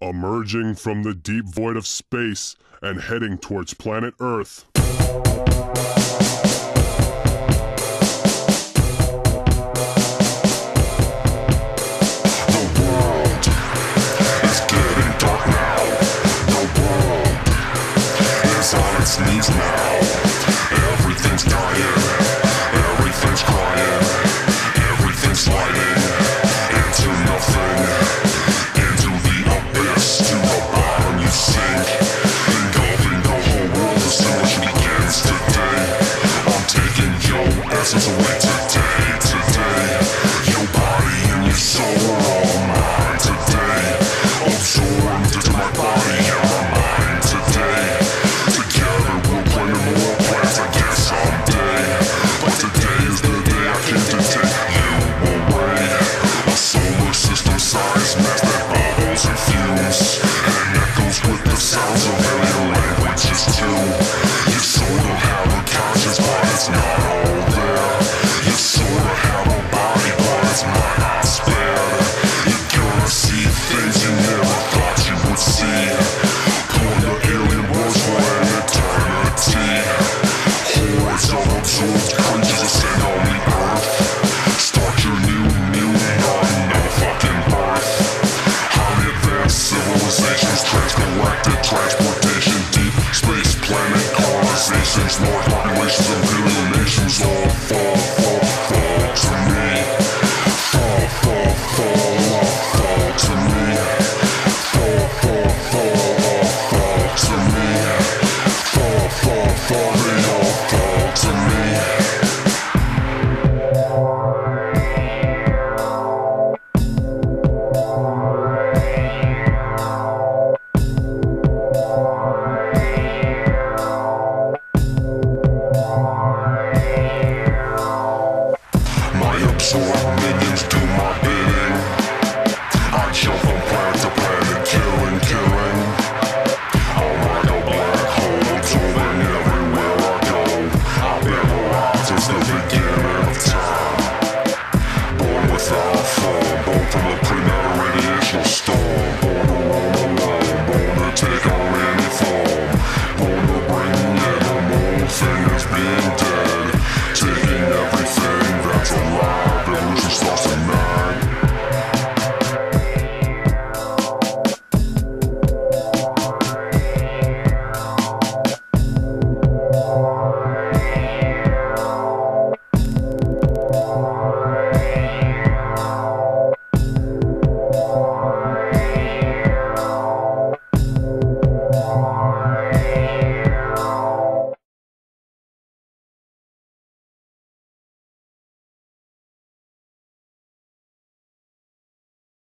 emerging from the deep void of space and heading towards planet Earth. synthesize, mass the bubbles and and echoes with the sounds of alien languages too. These nations, more populations, and human nations all fall. Yeah.